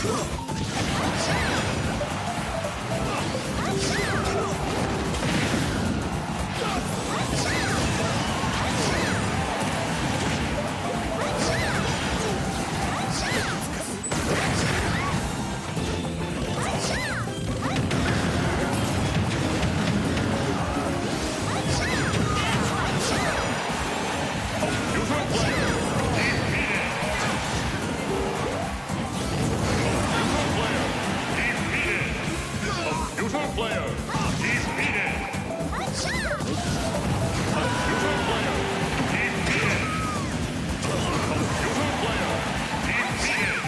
Huh. Player defeated. Computer player defeated. Computer player defeated.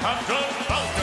Captain Falcon